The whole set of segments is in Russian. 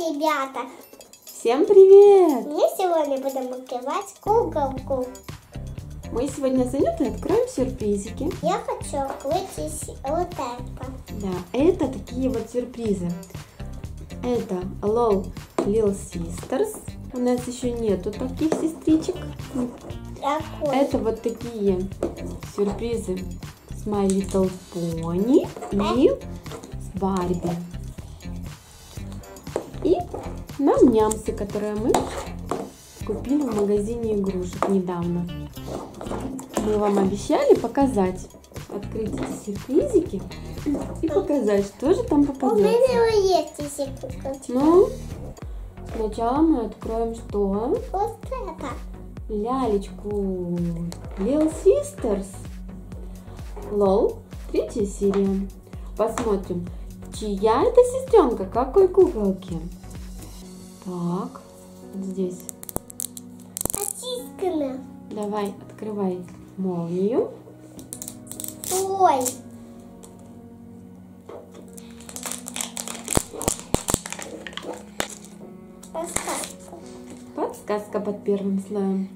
ребята! Всем привет! Мы сегодня будем открывать куколку. Мы сегодня с Анютой откроем сюрпризики. Я хочу открыть вот это. Да, это такие вот сюрпризы. Это Lol Lil Sisters. У нас еще нету таких сестричек. Такой. Это вот такие сюрпризы с My Little Pony и с Барби. И нам-нямсы, которые мы купили в магазине игрушек недавно. Мы вам обещали показать, открыть эти сюрпризики и показать, что же там У попадется. меня есть куколки. Ну, сначала мы откроем что? Вот это. лялечку Lil Sisters. Лол, третья серия. Посмотрим, чья это сестренка, какой куколки. Так, вот здесь. Отискана. Давай, открывай молнию. Ой. Подсказка. Подсказка под первым слоем.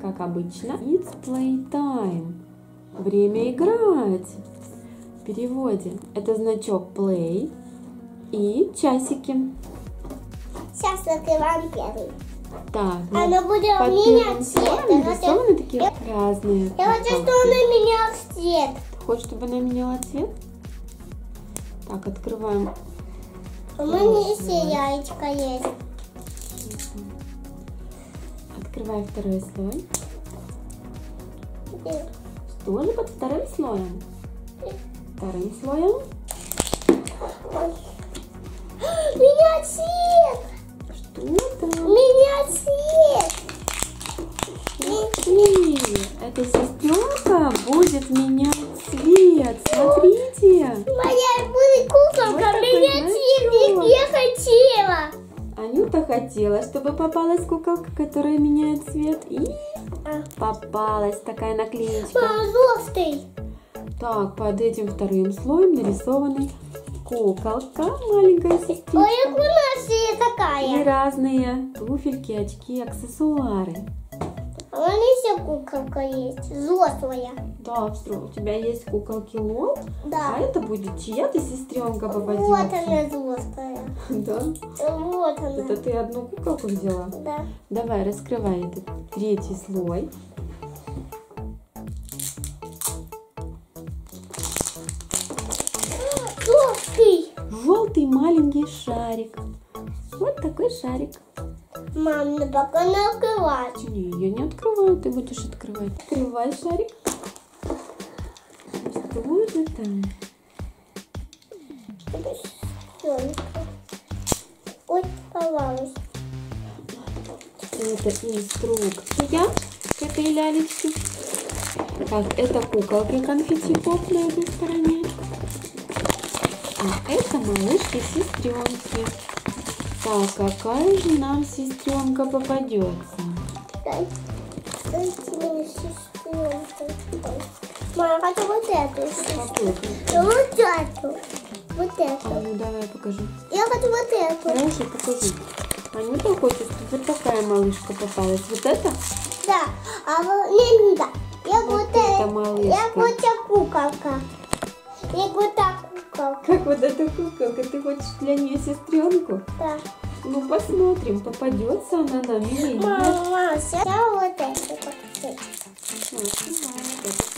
Как обычно. It's playtime. Время играть. В переводе это значок play и часики. Открываем первый. Так, ну, Она будет под менять цвет. слоем Я хочу- нарисованы такие разные. Я хочу, куколки. что она меняла цвет. Ты хочешь, чтобы она меняла цвет? Так, открываем. У меня еще яичко есть. Открывай второй слой. Что же под вторым слоем? Вторым слоем. Менять цвет! Будет менять цвет. Смотрите. Моя куколка Вот менять цвет, я хотела. Анюта хотела, чтобы попалась куколка, которая меняет цвет. И А, попалась такая наклеечка. Пожалуйста. Так, под этим вторым слоем нарисованы куколка, маленькая Ой, сестричка. как у нас и И такая. разные туфельки, очки, аксессуары. А у меня еще куколка есть, взрослая. Да, Австру, у тебя есть куколки Лол, а Да. это будет чья-то сестренка Вот попадется. она взрослая. Да? Вот Это она. ты одну куколку взяла? Да. Давай, раскрывай этот третий слой. Толстый. Желтый маленький шарик. Вот такой шарик. Мам, ну пока не открывать. Не, я не открываю, ты будешь открывать. Открывай шарик. Же там? Ой, порвалась. Это инструкция к этой лялечке. Так, это куколки конфетти поп на этой стороне. А это малышки сестренки. Так, какая же нам сестренка попадется? Мама, я хочу вот эту? И Вот эту. Вот А эту. ну давай покажу. Я хочу вот эту. Хорошо, покажи. Анюта хочет, чтобы вот такая малышка попалась. Вот это? Да. А вот не надо. Я Вот вот эта это. малышка. Я вот эта куколка. Я вот так куколка. Как вот эта куколка? Ты хочешь для нее сестренку? Да. Ну посмотрим, попадется она нам или нет. Мама, сейчас я вот эту хочу. Вот, снимаем.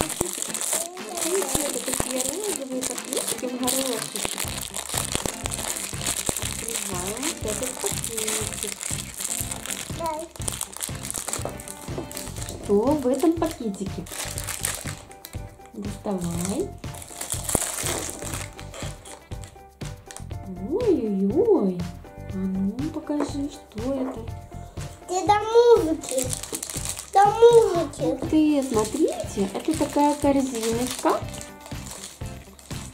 Что в этом пакетике? Доставай. Ой-ой-ой. А ну покажи, что это. Ты до музыки. До музыки. Ух ты, смотрите, это такая корзиночка,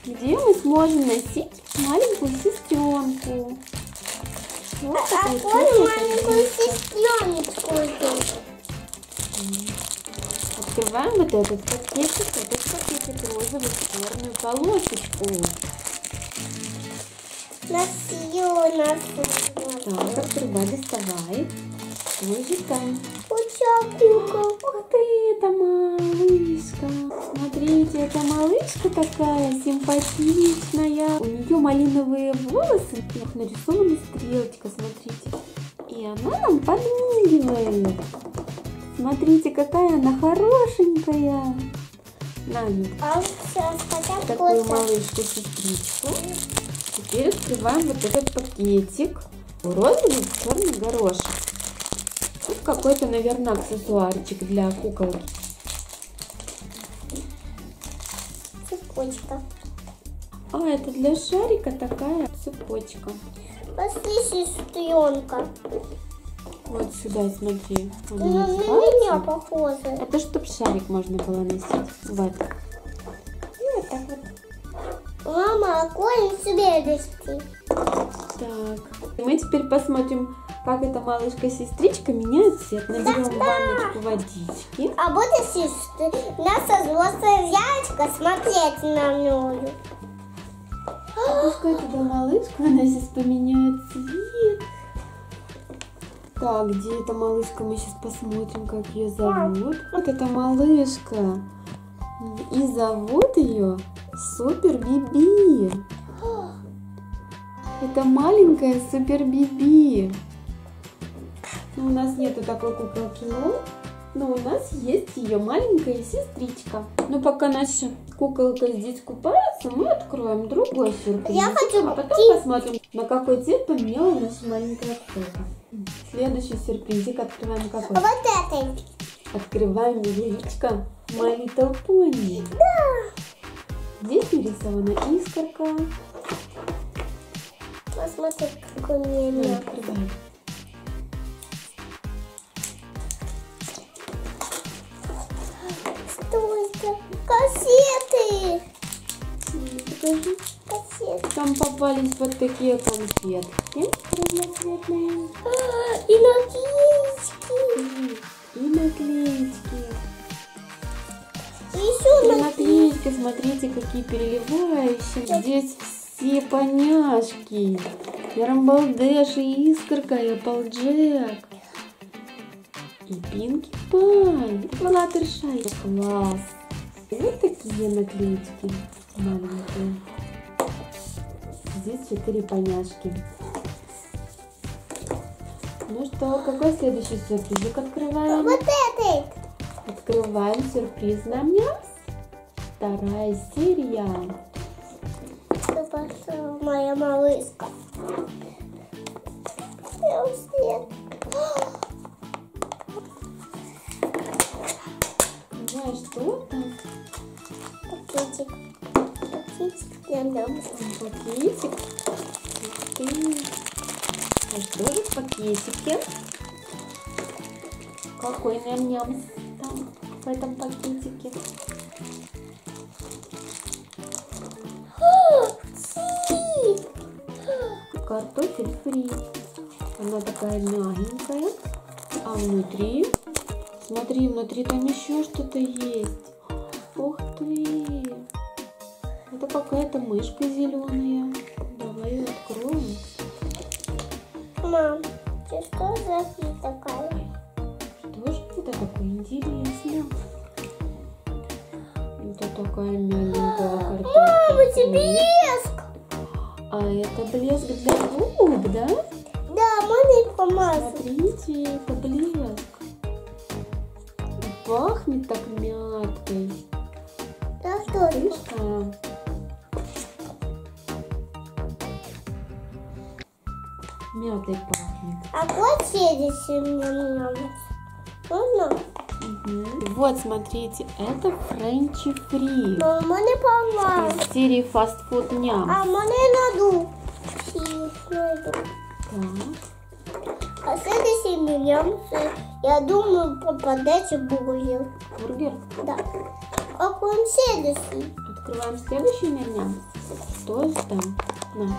где мы сможем носить маленькую сестренку. Вот А какую теплая маленькую сестреночку? Открываем вот этот пакетик, этот пакетик розовый черную полосочку. Носила, носила. Так, открывай, доставай. Ждем. Куча кукол. Ух ты, это малышка. Смотрите, это малышка такая симпатичная. У нее малиновые волосы, нарисована стрелочка, смотрите. И она нам подмигивает. Смотрите, какая она хорошенькая. Нами А такую куча. малышку-сестричку. Теперь открываем вот этот пакетик. Розовый черный горошек. Тут какой-то, наверное, аксессуарчик для куколки. Цепочка. А, это для шарика такая цепочка. Посмотри, сестренка. Вот сюда смотри. Она Ну, на меня похоже. Это чтоб шарик можно было носить. Вот. И вот так вот. Мама, а корень следующий. Так. И мы теперь посмотрим, как эта малышка-сестричка меняет цвет. Наберем в ванночку водички. А будет сестра, наша взрослая зайчка смотреть на нее. Пускай туда малышку, она сейчас поменяет цвет. Так, где эта малышка? Мы сейчас посмотрим, как ее зовут. Вот эта малышка. И зовут ее Супер Биби. Это маленькая Супер Биби. Ну, у нас нету такой куколки Лол, но у нас есть ее маленькая сестричка. Но пока наша куколка здесь купается, мы откроем другой сюрприз. Я хочу А потом посмотрим, на какой цвет поменяла наша маленькая куколка. Следующий сюрпризик открываем какой? Вот этой. Открываем яичко My Little Pony. Здесь нарисована искорка. Посмотри, какой у меня мех. открываем. Что это? Кассеты. Покажи. Кассеты. Там попались вот такие конфетки разноцветные. А, И наклеечки. И наклеечки. И еще И наклеечки. смотрите, какие переливающие. Здесь все поняшки. И Рамбалдэш, и Искорка, и Applejack. И Пинки Пай, Флаттершай. Класс. Вот такие наклеечки маленькие. Здесь четыре поняшки. Ну что, какой следующий сюрпризик открываем? Вот этой. Открываем сюрприз на мяс. Вторая серия. Пошла моя малышка. Я Нас. Там пакетик. А что же в пакетике? Какой ням-ням там в этом пакетике? Чип. Картофель фри. Она такая мягенькая. А внутри? Смотри, внутри там еще что-то есть. Какая-то мышка зеленая. Давай ее откроем. Мам, ты что за фи такая? Что же это такое интересное? Это такая мягенькая Мама, картофель. тебе фри. блеск. А это блеск для губ, да? Да, можно и помазать. Смотрите, это блеск. Пахнет так мяткой. Да что это? Мятой пахнет. А вот следующий мне нравится. Можно? Мгм. Вот, смотрите, это френчи фри. Мама, можно помазать. Из серии фастфуд ням. А? Фи, найду. Так, А следующий меня, я думаю, попадать в бургер. бургер. Да. А он следующий. Открываем следующий ням Что же там? На, открывай.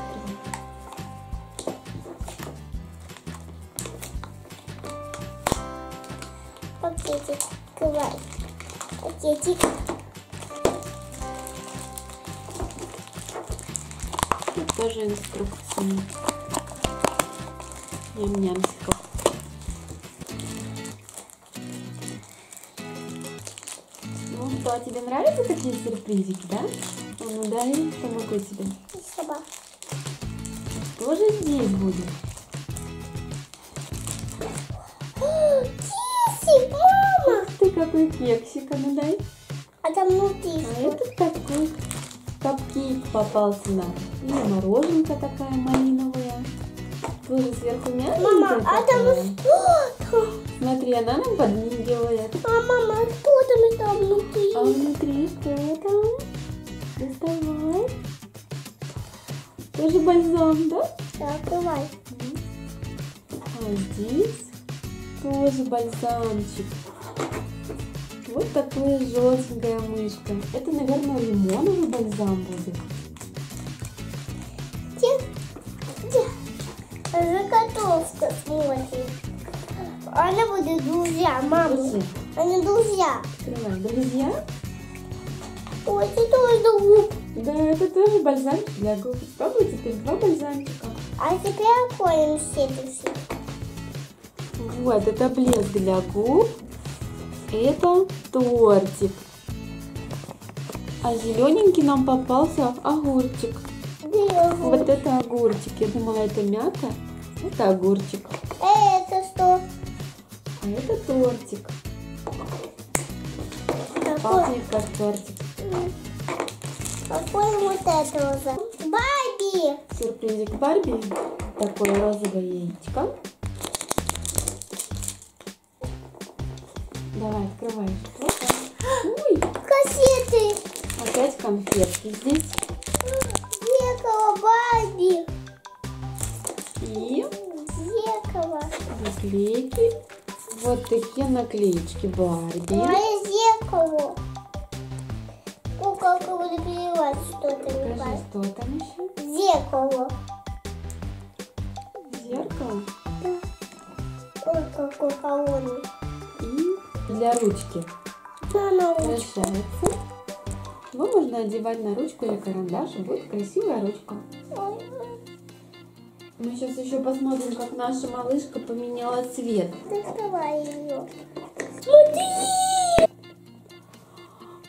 Пакетик. Открывай. Пакетик. Тут тоже инструкции. ням-нямсиков. Ну что, а тебе нравятся такие сюрпризики, да? А Ну дай помогу тебе. И собака. Что же здесь будет? Кисик, какой кексик, а ну дай. А там внутри А это такой капкейк попался нам. И мороженка такая малиновая. Тоже сверху мягенькая Мама, а там... такая. О, там- Смотри, она нам подмигивает. А, мама, что там там внутри? А внутри что там? Доставай. Тоже бальзам, да? Да, открывай. А здесь тоже бальзамчик. Вот такая желтенькая мышка. Это, наверное, лимоновый бальзам будет. Где? Где? Заготовка смотрит. Она будет друзья, мама. Они друзья. открывай. Друзья, Ой, это тоже губ. да, это тоже бальзамчик для губ. Попробуй теперь два бальзамчика. А теперь откроем следующий. Вот, это блеск для губ. Это тортик. А зелененький нам попался огурчик. Вот это огурчик. Я думала, это мята. Это огурчик. Э, это что? А это тортик. Какой, Пахнет как тортик. какой вот это уже? Барби! Сюрпризик Барби. Такое розовое яичко. Давай, открывай. Вот. Ой, Кассеты! опять конфетки здесь. Зеркало Барби! И Зеркало. наклейки. Вот такие наклеечки Барби. Мое зеркало. Ну, как его переливать что-то не Покажи, что там еще? Зеркало. Зеркало. Ой, какой холодный. Для ручки. Мама, Вращается. Его можно одевать на ручку или карандаш, и будет красивая ручка. Мы сейчас еще посмотрим, как наша малышка поменяла цвет. доставай ее. Смотри!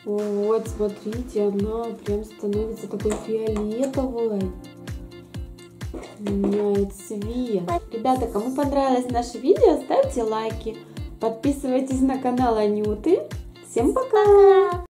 Вот, смотрите, она прям становится такой фиолетовой. Меняет цвет. Ребята, кому понравилось наше видео, ставьте лайки. Подписывайтесь на канал Анюты. Всем пока!